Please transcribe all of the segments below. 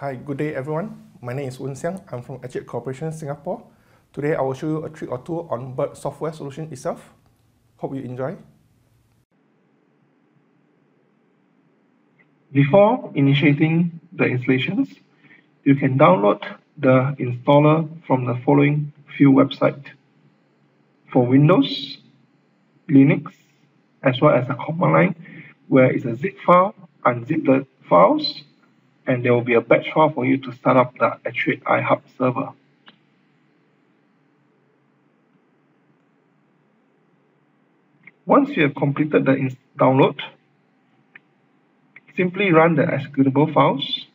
Hi, good day everyone. My name is Woon Siang. I'm from Actuate Corporation Singapore. Today I will show you a trick or two on BIRT software solution itself. Hope you enjoy. Before initiating the installations, you can download the installer from the following few websites. For Windows, Linux, as well as a command line where it's a zip file, unzip the files, and there will be a batch file for you to start up the Actuate iHub server. Once you have completed the download, simply run the executable files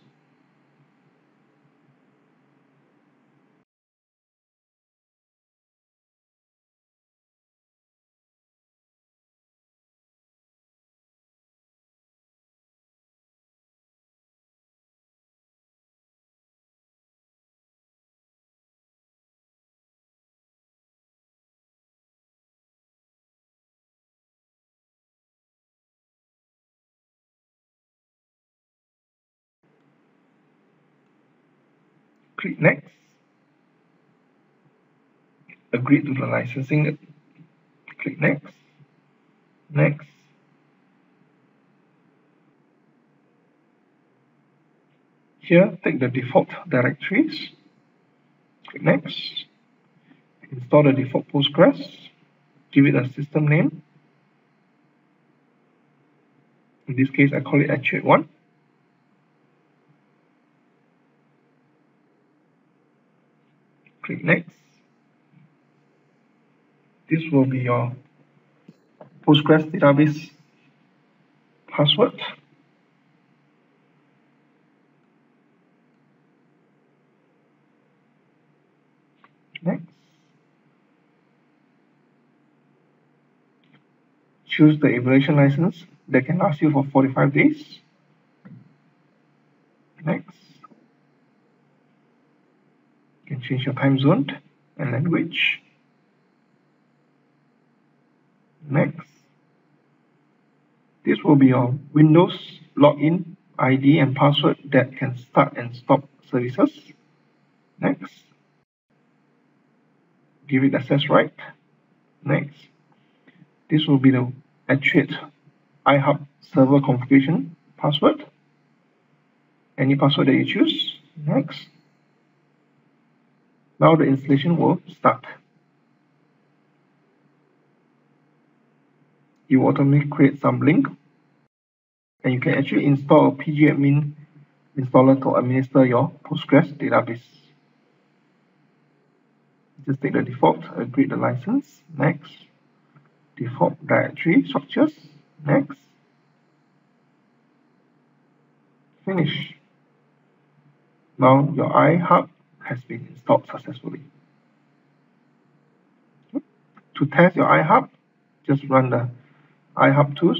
click next. Agree to the licensing. Click next. Next. Here take the default directories. Click next. Install the default postgres. Give it a system name. In this case I call it Actuate1 click next this will be your Postgres database password. Next. Choose the evaluation license that can last you for 45 days. Next. You can change your time zone and language next this will be your Windows login ID and password that can start and stop services. Next. Give it access right. Next. This will be the Actuate iHub server configuration password. Any password that you choose. Next. Now the installation will start. You automatically create some link and you can actually install a pgadmin installer to administer your Postgres database. Just take the default, agree the license, next. Default directory structures, next. Finish. Now your iHub has been installed successfully. To test your iHub, just run the iHub tools,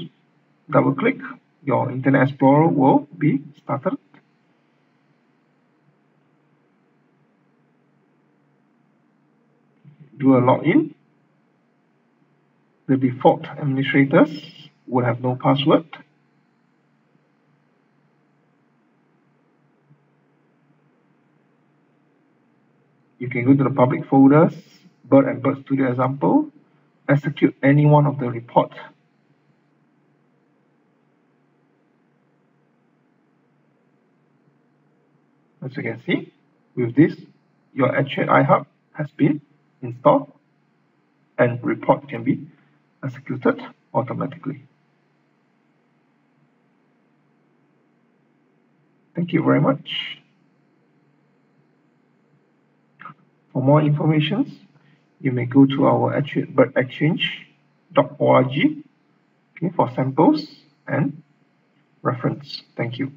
double click, your Internet Explorer will be started. Do a login. The default administrators will have no password. you can go to the public folders, BIRT and BIRT Studio example, execute any one of the report. As you can see, with this, your Actuate iHub has been installed and report can be executed automatically. Thank you very much. For more information, you may go to our etchedbirdexchange.org okay, for samples and reference. Thank you.